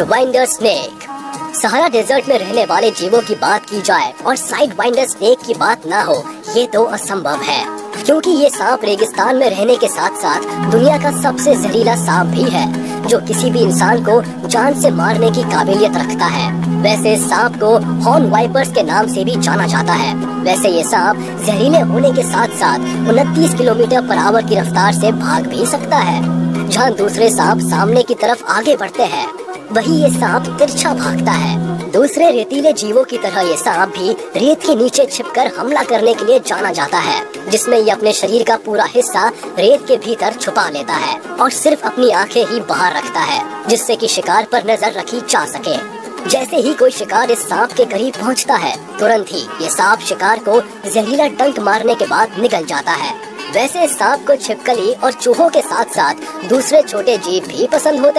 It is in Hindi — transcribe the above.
वाइंडर स्नेक सहारा डेजर्ट में रहने वाले जीवों की बात की जाए और साइड वाइंडर स्नेक की बात ना हो, ये तो असंभव है। क्योंकि ये सांप रेगिस्तान में रहने के साथ साथ दुनिया का सबसे जहरीला सांप भी है, जो किसी भी इंसान को जान से मारने की काबिलियत रखता है। वैसे सांप को हॉर्न वाइपर्स के नाम से भी जाना जाता है। वैसे ये सांप जहरीले होने के साथ साथ उनतीस किलोमीटर पर आवर की रफ्तार से भाग भी सकता है। जहाँ दूसरे सांप सामने की तरफ़ आगे बढ़ते हैं वही ये सांप तिरछा भागता है। दूसरे रेतीले जीवों की तरह ये सांप भी रेत के नीचे छिपकर हमला करने के लिए जाना जाता है, जिसमें ये अपने शरीर का पूरा हिस्सा रेत के भीतर छुपा लेता है और सिर्फ़ अपनी आँखें ही बाहर रखता है, जिससे कि शिकार पर नज़र रखी जा सके। जैसे ही कोई शिकार इस सांप के करीब पहुँचता है, तुरंत ही ये सांप शिकार को जहरीला डंक मारने के बाद निकल जाता है। वैसे सांप को छिपकली और चूहों के साथ साथ दूसरे छोटे जीव भी पसंद होते हैं